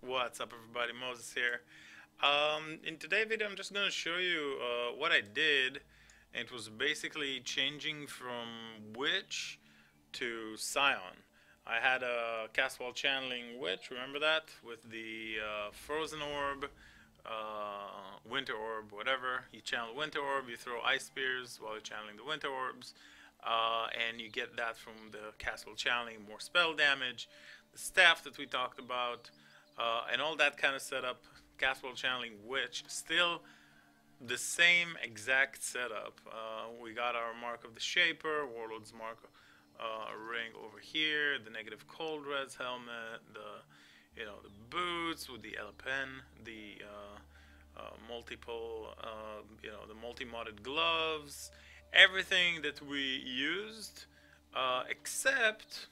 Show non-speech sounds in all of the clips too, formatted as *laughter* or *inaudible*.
What's up everybody, Moses here. Um, in today's video I'm just going to show you uh, what I did. It was basically changing from Witch to Scion. I had a Cast while channeling Witch, remember that? With the uh, Frozen Orb, uh, Winter Orb, whatever. You channel Winter Orb, you throw Ice Spears while you're channeling the Winter Orbs. Uh, and you get that from the Cast while channeling, more spell damage. The staff that we talked about, uh, and all that kind of setup, Cast while channeling, which still the same exact setup. Uh, we got our Mark of the Shaper, Warlord's Mark uh, ring over here, the negative cold reds helmet, the you know the boots with the pen, the uh, uh, multiple uh, you know the multi-modded gloves, everything that we used except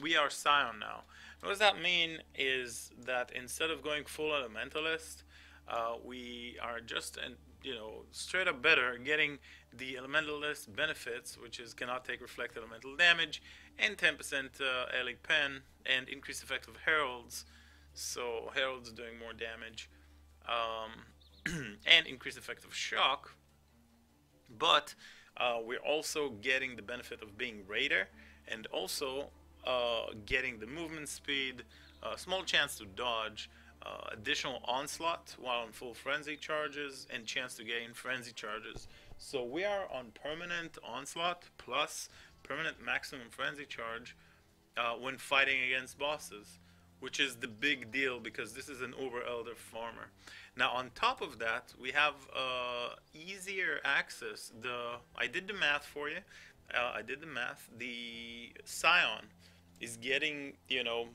we are Scion now. What does that mean is that instead of going full elementalist, uh, we are just, and you know, straight up better, getting the elementalist benefits, which is cannot take reflect elemental damage, and 10% uh, pen, and increased effect of heralds. So heralds doing more damage, um, *clears throat* and increased effect of shock. But uh, we're also getting the benefit of being raider, and also uh, getting the movement speed, uh, small chance to dodge, uh, additional onslaught while on full frenzy charges, and chance to gain frenzy charges. So we are on permanent onslaught plus permanent maximum frenzy charge uh, when fighting against bosses, which is the big deal because this is an Uber Elder farmer. Now on top of that, we have uh, easier access. The I did the math for you. Uh, I did the math. The Scion is getting, you know,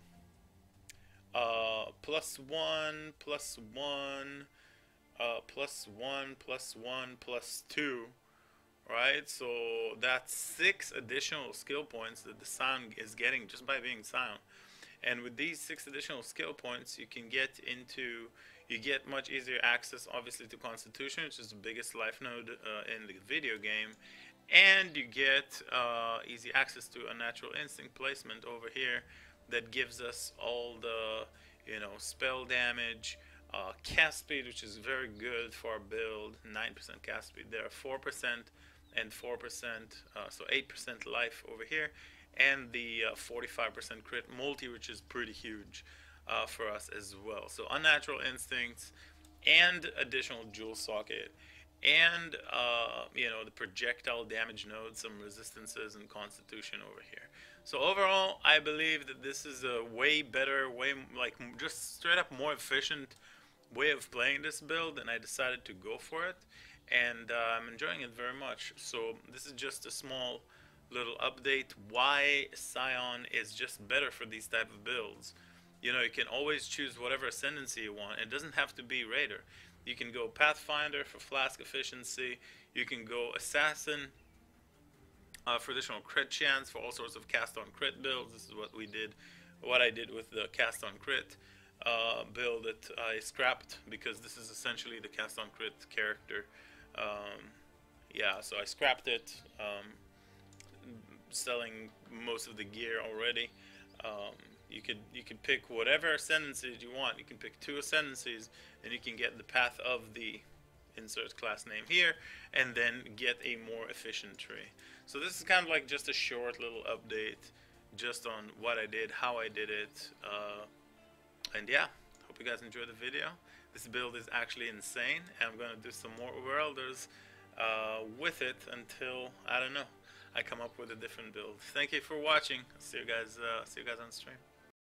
uh, plus one, plus one, uh, plus one, plus one, plus two, right? So that's six additional skill points that the Scion is getting just by being Scion. And with these six additional skill points, you can get into, you get much easier access, obviously, to Constitution, which is the biggest life node uh, in the video game and you get uh, easy access to a natural instinct placement over here that gives us all the you know spell damage uh, cast speed which is very good for our build. 9% cast speed there 4% and 4% uh, so 8% life over here. And the 45% uh, crit multi which is pretty huge uh, for us as well. So unnatural instincts and additional jewel socket and uh, you know the projectile damage node, some resistances and constitution over here. So overall, I believe that this is a way better, way like just straight up more efficient way of playing this build, and I decided to go for it, and uh, I'm enjoying it very much. So this is just a small little update why Scion is just better for these type of builds. You know, you can always choose whatever ascendancy you want. It doesn't have to be Raider. You can go Pathfinder for flask efficiency. You can go Assassin uh, for additional crit chance for all sorts of cast on crit builds. This is what we did, what I did with the cast on crit uh, build that I scrapped because this is essentially the cast on crit character. Um, yeah, so I scrapped it, um, selling most of the gear already. Um, you could you can pick whatever ascendancies you want. You can pick two ascendancies, and you can get the path of the insert class name here, and then get a more efficient tree. So this is kind of like just a short little update, just on what I did, how I did it, uh, and yeah. Hope you guys enjoyed the video. This build is actually insane, and I'm gonna do some more Uber Elders uh, with it until I don't know. I come up with a different build. Thank you for watching. See you guys. Uh, see you guys on stream.